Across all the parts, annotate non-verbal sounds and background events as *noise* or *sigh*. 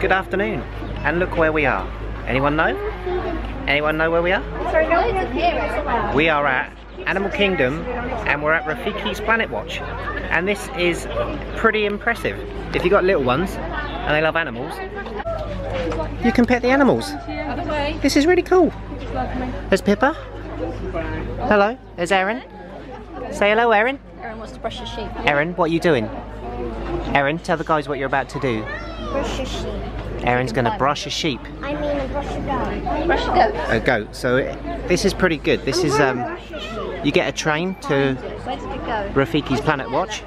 good afternoon. And look where we are. Anyone know? Anyone know where we are? We are at Animal Kingdom and we're at Rafiki's Planet Watch. And this is pretty impressive. If you've got little ones and they love animals, you can pet the animals. This is really cool. There's Pippa. Hello, there's Erin. Say hello, Erin. Erin wants to brush his sheep. Erin, what are you doing? Erin, tell the guys what you're about to do. Brush your sheep. Erin's going to brush a sheep. I mean, a brush a goat. Brush your goat. A goat. So it, this is pretty good. This is, um, you get a train to Where did it go? Rafiki's Planet Watch.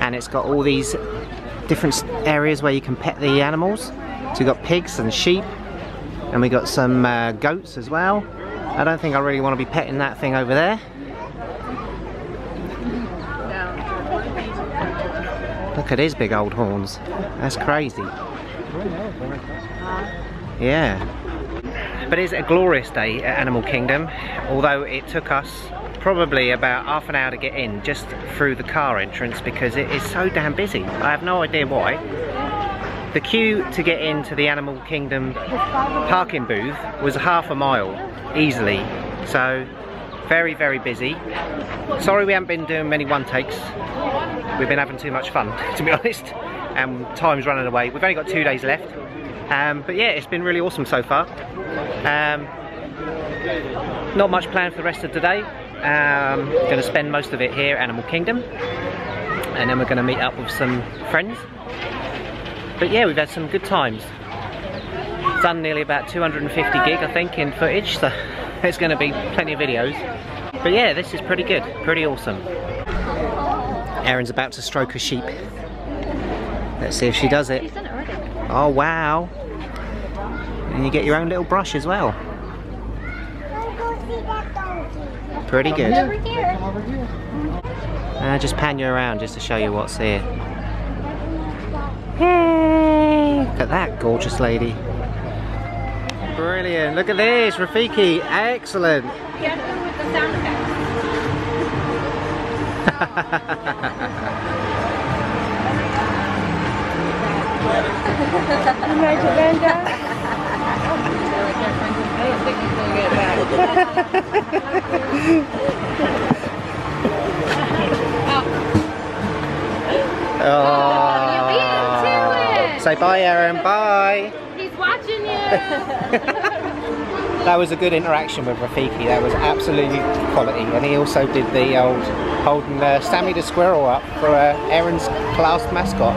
And it's got all these different areas where you can pet the animals. So you've got pigs and sheep. And we got some uh, goats as well. I don't think I really want to be petting that thing over there. Look at his big old horns. That's crazy. Yeah. But it's a glorious day at Animal Kingdom, although it took us probably about half an hour to get in just through the car entrance because it is so damn busy. I have no idea why. The queue to get into the Animal Kingdom parking booth was half a mile, easily. So, very, very busy. Sorry we haven't been doing many one takes. We've been having too much fun, *laughs* to be honest. And time's running away. We've only got two days left. Um, but yeah, it's been really awesome so far. Um, not much planned for the rest of today. Um, going to spend most of it here Animal Kingdom. And then we're going to meet up with some friends. But yeah, we've had some good times. Done nearly about 250 gig, I think, in footage. So it's going to be plenty of videos. But yeah, this is pretty good. Pretty awesome. Erin's about to stroke a sheep. Let's see if she does it. He's done it already. Oh wow. And you get your own little brush as well. Let's go see that donkey. Pretty good. Uh, just pan you around just to show you what's here. Hey! Look at that gorgeous lady. Brilliant. Look at this. Rafiki. Excellent. *laughs* Oh. Say bye, Aaron. Bye. He's watching you. *laughs* That was a good interaction with Rafiki. That was absolutely quality. And he also did the old holding uh, Sammy the squirrel up for uh, Aaron's class mascot.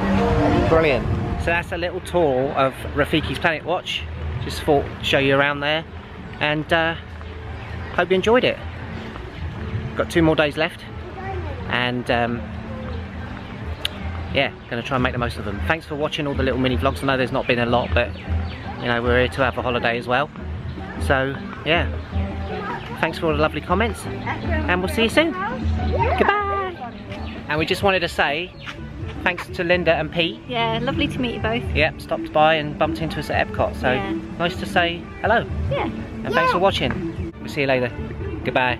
Brilliant. So that's a little tour of Rafiki's Planet Watch. Just thought show you around there. And uh, hope you enjoyed it. Got two more days left. And um, yeah, gonna try and make the most of them. Thanks for watching all the little mini vlogs. I know there's not been a lot, but you know, we're here to have a holiday as well. So, yeah. Thanks for all the lovely comments. And we'll see you soon. Goodbye. And we just wanted to say thanks to Linda and Pete. Yeah, lovely to meet you both. Yep, stopped by and bumped into us at Epcot. So Yeah. nice to say hello. Yeah. And thanks for watching. We'll see you later. Goodbye.